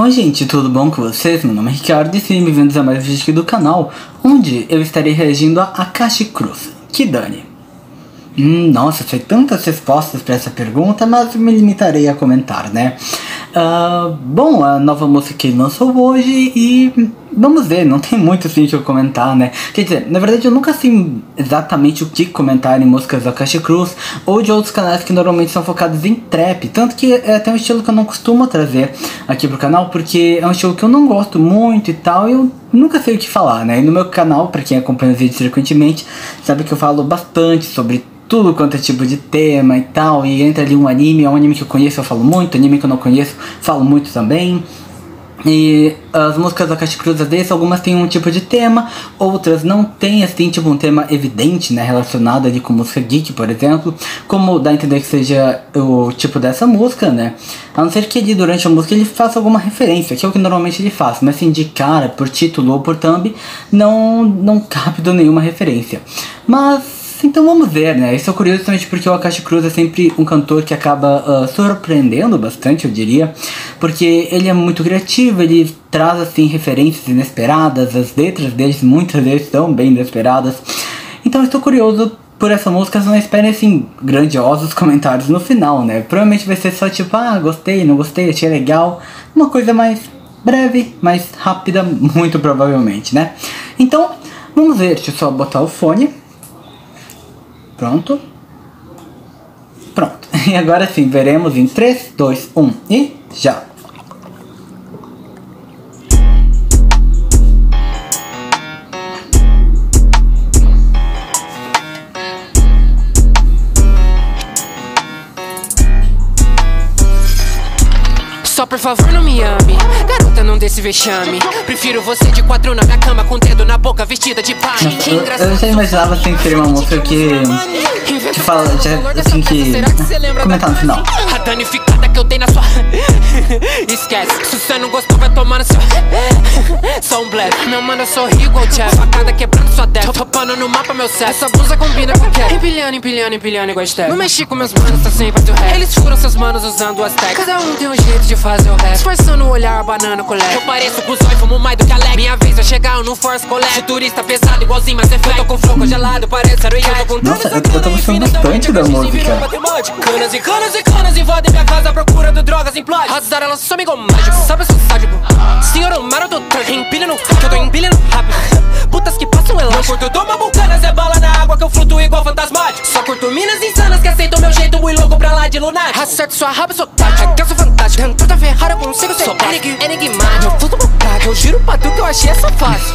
Oi gente, tudo bom com vocês? Meu nome é Ricardo e sejam bem-vindos a mais um vídeo aqui do canal, onde eu estarei reagindo a Akashi Cruz. Que dane. Hum, nossa, foi tantas respostas para essa pergunta, mas me limitarei a comentar, né? Uh, bom, a nova música que lançou hoje e vamos ver, não tem muito assim eu comentar, né? Quer dizer, na verdade eu nunca sei exatamente o que comentar em músicas da Caixa Cruz ou de outros canais que normalmente são focados em trap, tanto que é até um estilo que eu não costumo trazer aqui pro canal, porque é um estilo que eu não gosto muito e tal, e eu nunca sei o que falar, né? E no meu canal, para quem acompanha os vídeos frequentemente, sabe que eu falo bastante sobre tudo quanto é tipo de tema e tal, e entra ali um anime, é um anime que eu conheço, eu falo muito, anime que eu não conheço, falo muito também. E as músicas da Caixa Cruz, às vezes, algumas têm um tipo de tema, outras não têm, assim, tipo um tema evidente, né, relacionado ali com música geek, por exemplo, como dá a entender que seja o tipo dessa música, né, a não ser que ele, durante a música, ele faça alguma referência, que é o que normalmente ele faz, mas assim, de cara, por título ou por thumb, não, não capto nenhuma referência. Mas então vamos ver, né? Isso é curioso justamente porque o Akashi Cruz é sempre um cantor que acaba uh, surpreendendo bastante, eu diria. Porque ele é muito criativo, ele traz assim referências inesperadas, as letras dele muitas vezes são bem inesperadas. Então estou curioso por essa música, não esperem assim grandiosos comentários no final, né? Provavelmente vai ser só tipo, ah, gostei, não gostei, achei legal. Uma coisa mais breve, mais rápida, muito provavelmente, né? Então, vamos ver, deixa eu só botar o fone. Pronto. Pronto. E agora sim, veremos em 3, 2, 1 e já. Só por favor não me ame. Garota, não desse vexame. Prefiro você de quatro na minha cama Com dedo na boca, vestida de pai. Que engraçado. Eu já imaginava assim ser uma música que Que fala, já, assim que Comentar no final? A danificada que eu dei na sua Esquece, se você não gostou vai tomar no seu Um blefe Meu mano, eu sou igual o Jeff Facada quebrando sua def Tô pano no mapa, meu set. Essa blusa combina com o que Empilhando, empilhando, empilhando igual Steph. Não mexi com meus manos, tá sempre do ré Eles furam seus manos usando as tags. Cada um tem um jeito de fazer o rap. Esforçando o olhar, banana colete Eu pareço com e fumo mais do que Alex Minha vez vai chegar, eu não force colete Futurista pesado, igualzinho, mas é feito com fogo gelado, parece aroia Eu tô com Nossa, eu, eu tô gostando bastante da música. Canas e canas e canas invadem minha casa procurando drogas em plot Razar ela some igual mágico, sabe, sou sádico. Senhor eu tô que eu tô empilhando rápido. Putas que passam elástico Não curto toma bucanas, é bala na água que eu flutuo igual fantasmático Só curto minas insanas que aceitam meu jeito e louco pra lá de lunático. Acerto sua raba, sou tático, que eu sou fantástico. Dentro da Ferrari eu consigo ser enigmático. Eu fluto no prato, eu giro pra tu que eu achei essa fácil.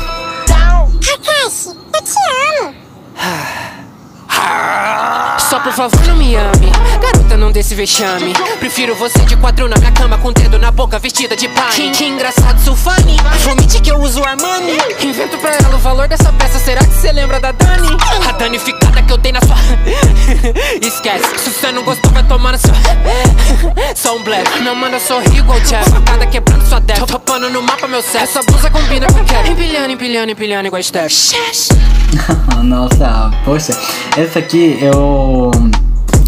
Kakashi, eu te amo. Só por favor não me ame. Garota, não desse vexame. Prefiro você de quatro na minha cama Com dedo na boca, vestida de pai Que, que engraçado, sou funny Vomite que eu uso Armani Invento pra ela o valor dessa peça. Será que cê lembra da Dani? A danificada que eu dei na sua Esquece, se você não gostou vai tomar no seu Só um black. Mano, eu sou igual o Jeff Facada quebrando sua def Tô pano no mapa, meu set. Essa blusa combina com o Kevin Empilhando, empilhando, empilhando igual Steph Nossa, poxa. Essa aqui eu.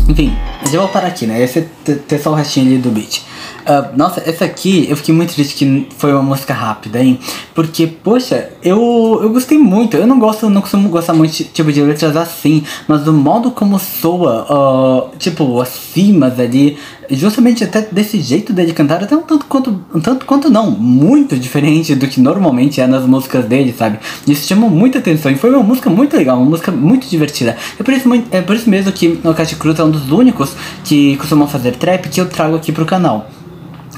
Enfim, já vou parar aqui, né? Esse é só o restinho ali do beat. Uh, nossa, essa aqui eu fiquei muito triste que foi uma música rápida, hein? Porque, poxa, eu, eu gostei muito. Eu não gosto, não costumo gostar muito tipo de letras assim, mas do modo como soa, uh, tipo, as cimas ali, justamente até desse jeito dele cantar, até um tanto quanto, um tanto quanto não, muito diferente do que normalmente é nas músicas dele, sabe? Isso chamou muita atenção e foi uma música muito legal, uma música muito divertida. É por isso, é por isso mesmo que o Cat Cruz é um dos únicos que costumam fazer trap que eu trago aqui pro canal.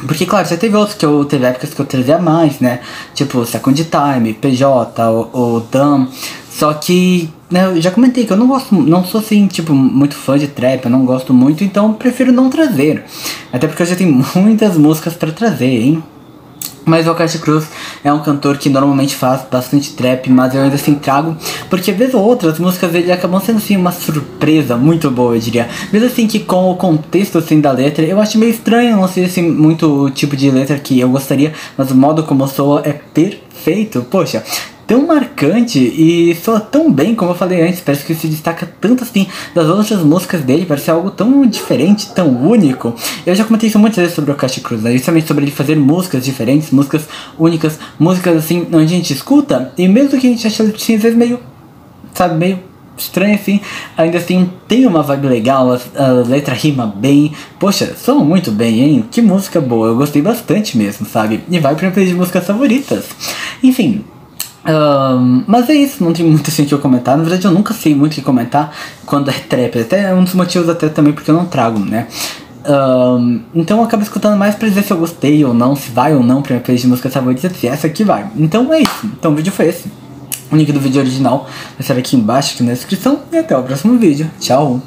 Porque, claro, já teve outros que eu teve épocas que eu trazia mais, né? Tipo Second Time, PJ, o, o Dam. Só que, né, eu já comentei que eu não gosto, não sou assim, tipo, muito fã de trap, eu não gosto muito, então prefiro não trazer. Até porque eu já tenho muitas músicas para trazer, hein? Mas o Alcarte Cruz é um cantor que normalmente faz bastante trap, mas eu ainda assim trago, porque vez ou outra as músicas dele acabam sendo assim uma surpresa muito boa, eu diria. Mesmo assim que com o contexto assim da letra, eu acho meio estranho, não sei assim muito o tipo de letra que eu gostaria, mas o modo como soa é perfeito. Poxa, tão marcante e soa tão bem, como eu falei antes, parece que se destaca tanto assim das outras músicas dele, parece algo tão diferente, tão único. Eu já comentei isso muitas vezes sobre o Cash Cruz, né? justamente sobre ele fazer músicas diferentes, músicas únicas, músicas assim, onde a gente escuta, e mesmo que a gente ache assim, às vezes meio, sabe, meio estranho assim, ainda assim tem uma vibe legal, a, a, letra rima bem, poxa, soa muito bem, hein? Que música boa, eu gostei bastante mesmo, sabe? E vai pra minha de músicas favoritas. Enfim. Um, mas é isso, não tem muito assim que eu comentar. Na verdade, eu nunca sei muito o que comentar quando é trap. Até é um dos motivos até também porque eu não trago, né? Um, então eu acabo escutando mais pra dizer se eu gostei ou não, se vai ou não pra minha playlist de músicas favoritas, se essa aqui vai. Então é isso. Então o vídeo foi esse. O link do vídeo original vai estar aqui embaixo, aqui na descrição. E até o próximo vídeo. Tchau!